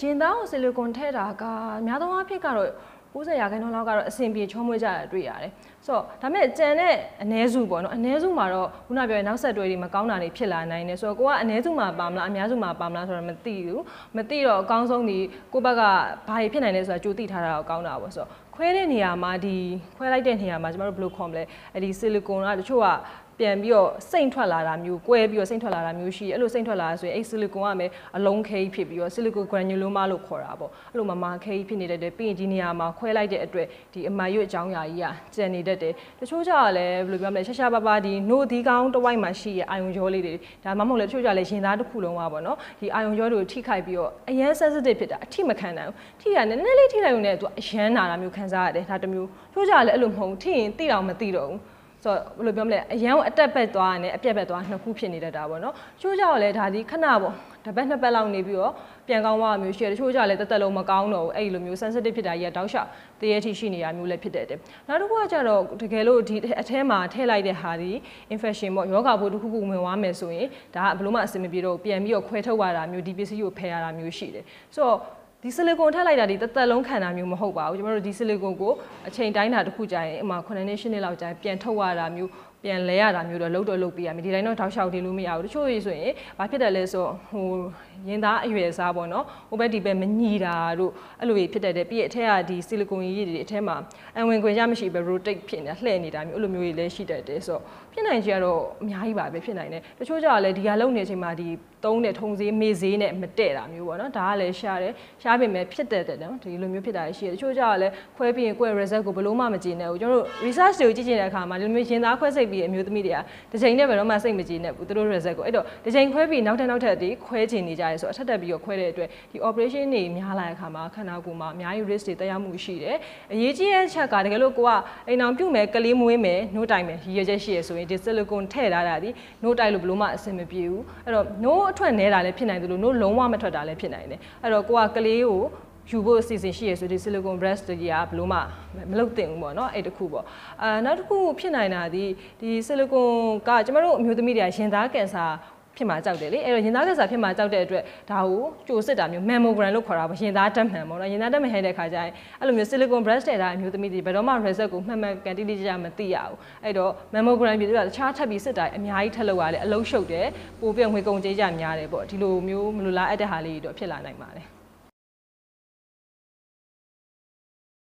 ရင်သားကိုဆီလီကွန်ထည့်တာကအများသောအားဖြင့်ကတော့90ရာခိုင်နှုန်းလောက်ကတော့အဆင်ပြေချောမွေ့ကြတာတွေ့ရတယ်။ဆိုတော့ဒါမဲ့ကြံတဲ့အ ਨੇ စုပေါ့နော်အ ਨੇ စုမှာတော့ခုနပြောရင်နောက်ဆက်တွဲတွေမကောင်းတာတွေဖြစ်လာနိုင်တယ်ဆိုတော့ကိုကအ ਨੇ စုမှာပါမလားအများစုမှာပါမလားဆိုတော့မသိဘူး။မသိတော့အကောင်းဆုံးဒီကိုဘက်ကဘာတွေဖြစ်နိုင်လဲဆိုတာကြိုသိထားတာတော့ကောင်းတာပေါ့ဆိုတော့ ခွဲတဲ့နေရာမှာဒီခွဲလိုက်တဲ့နေရာမှာကျမတို့ဘယ်လိုခေါ်မလဲအဲ့ဒီဆီလီကွန်ကတချို့ကပြန်ပြီးတော့စိတ်ထွက်လာတာမျိုးကွဲပြီးတော့စိတ်ထွက်လာတာမျိုးရှိတယ်အဲ့လိုစိတ်ထွက်လာဆိုရင်အဲ့ဆီလီကွန်ကမယ်အလုံးခဲဖြစ်ပြီးတော့ဆီလီကွန် granuloma လို့ခေါ်တာပေါ့အဲ့လိုမမာခဲဖြစ်နေတတ်တယ်ပြီးရင်ဒီနေရာမှာခွဲလိုက်တဲ့အတွက်ဒီအမာရွတ်အကြောင်းအရာကြီးကကျန်နေတတ်တယ်တချို့ကြတော့လည်းဘယ်လိုပြောမလဲရှာရှာပါပါဒီနို့ဒီကောင်းတစ်ဝိုက်မှာရှိရဲ့အာယုံရောလေးတွေဒါမှမဟုတ်လည်းတချို့ကြလည်းရင်သားတစ်ခုလုံးပါပေါ့နော်ဒီအာယုံရောတွေကိုထိခိုက်ပြီးတော့အရန် sensitive ဖြစ်တာအထိမခံနိုင်ဘူးထိရနည်းနည်းလေးထိလိုက်ုံနဲ့သူအရန်နာတာမျိုးခံစားရတယ်ဒါတမျိုးတချို့ကြလည်းအဲ့လိုမဟုတ်ထိရင်တိတော့မတိတော့ဘူးဆိုတော့ဘယ်လိုပြောမလဲအရန်ကိုအတက်ပက်သွားရတယ်အပြက်ပက်သွားနှစ်ခုဖြစ်နေတတ်တာပေါ့နော်ချိုးကြောက်လဲဒါဒီခဏပေါ့တစ်ပတ်နှစ်ပတ်လောက်နေပြီးတော့ပြန်ကောင်းသွားမျိုးရှိတယ်တချို့ကြလဲတက်တက်လုံးမကောင်းတော့ဘူးအဲ့ဒီလိုမျိုး sensitive ဖြစ်တာကြီးကတောက်လျှောက်တရေထိရှိနေတာမျိုးလည်းဖြစ်တတ်တယ်နောက်တစ်ခုကကြတော့တကယ်လို့ဒီအထဲမှာထည့်လိုက်တဲ့ဟာဒီ infection ပေါ့ယောဂဘိုးတစ်ခုခုဝင်သွားမယ်ဆိုရင်ဒါကဘယ်လိုမှအဆင်မပြေတော့ပြန်ပြီးတော့ခွဲထုတ်ရတာမျိုးဒီပစ္စည်းကိုဖယ်ရတာမျိုးရှိတယ်ဆိုတော့ ဒီဆီလီကွန်ထည့်လိုက်တာဒီတသက်လုံးခံတာမျိုးမဟုတ်ပါဘူးကျွန်တော်တို့ဒီဆီလီကွန်ကိုအချိန်တိုင်းတာတစ်ခုကြာရင်အမှ9နှစ်10နှစ်လောက်ကြာရင်ပြန်ထုတ်ရတာမျိုးပြန်လဲရတာမျိုးတော့လုံးတော့လုံးပြရမယ်ဒီတိုင်းတော့ထောက်လျှောက်တင်လို့မရဘူးတချို့ရေဆိုရင်ဘာဖြစ်တယ်လဲဆိုဟိုရင်သားအရွယ်စားပေါ့နော်ဟိုဘက်ဒီဘက်မညီတာတို့အဲ့လိုဖြစ်တတ်တယ်ပြီးရအထက်ကဒီဆီလီကွန်ရည်တွေအထက်မှာအဝင်ခွင်ရမရှိပဲ rotate ဖြစ်နေတာလှည့်နေတာမျိုးအဲ့လိုမျိုးတွေလည်းရှိတတ်တယ်ဆိုတော့ဖြစ်နိုင်ချေကတော့အများကြီးပါပဲဖြစ်နိုင်တယ်တချို့ကြတော့လည်းဒီဟာလုံနေတဲ့အချိန်မှာဒီသုံးတဲ့ထုံစည်းမေးစည်းနဲ့မတည့်တာမျိုးပေါ့နော်ဒါကလည်းရှားတယ်ရှားပေမဲ့ဖြစ်တဲ့တဲ့နော်ဒီလိုမျိုးဖြစ်တာရှိတယ်တချို့ကြတော့လည်းခွဲပြီးရင်ကိုယ့် result ကိုဘယ်လို့မှမကြည့်နဲ့ဘူးကျွန်တော်တို့ research တွေကိုကြည့်ချင်တဲ့အခါမှာဒီလိုမျိုးရင်သားခွဲစိတ်ပြီးအမျိုးသမီးတွေကတစ်ချိန်နဲ့ဘယ်တော့မှစိတ်မကြည့်နဲ့ဘူးသူတို့ result ကိုအဲ့တော့တစ်ချိန်ခွဲပြီးနောက်ထပ်နောက်ထပ်ဒီခွဲချင်နေကြရဲဆိုအထက်တက်ပြီးတော့ခွဲတဲ့အတွက်ဒီ operation တွေများလာတဲ့အခါမှာခန္ဓာကိုယ်မှာအများကြီး risk တွေတက်ရောက်မှုရှိတယ်အရေးကြီးတဲ့ချက်ကတကယ်လို့ကိုကအိမ်အောင်ပြုတ်မယ်ကလေးမွေးမယ်နှုတ်တိုင်မယ်ရည်ရွယ်ချက်ရှိရဆိုရင်ဒီ silicone ထည့်ထားတာဒီနှုတ်တိုင်လို့ဘယ်လို့မှအဆင်မပြေဘူးအဲ့တော့နှုတ်အထွက်နေတာလည်းဖြစ်နိုင်တယ်လို့နှုတ်လုံးဝမထွက်တာလည်းဖြစ်နိုင်တယ်အဲ့တော့ကိုကကလေးကို ယူဖို့အစီအစဉ်ရှိရဆိုဒီ silicone breast ကြီးကဘလို့မှမလုပ်သင့်ဘူးပေါ့နော်အဲ့တခုပေါ့အာနောက်တစ်ခုဖြစ်နိုင်တာဒီဒီ silicone ကကျမတို့အမျိုးသမီးတွေကရင်သားကင်ဆာဖြစ်မှာကြောက်တယ်လေအဲ့တော့ရင်သားကစားဖြစ်မှာကြောက်တဲ့အတွက်ဒါကိုကြိုစစ်တာမျိုး mammogram လို့ခေါ်တာပေါ့ရင်သားတက်မှန်ပေါ့နော်ရင်သားတက်မှန်ဟဲတဲ့ခါကျရင်အဲ့လိုမျိုး silicone breast တဲ့တာအမျိုးသမီးတွေဘယ်တော့မှ result ကိုမှန်မှန်ကန်တိတိကျကျမသိရဘူးအဲ့တော့ mammogram ပြည်သူကတခြားထပ်ပြီးစစ်တာအများကြီးထပ်လုပ်ရတယ်အလုံးရှုပ်တယ်ပိုပြီးငွေကုန်ကြေးကြများတယ်ပေါ့ဒီလိုမျိုးမလိုလားအပ်တဲ့ဟာလေးတွေတော့ဖြစ်လာနိုင်ပါတယ်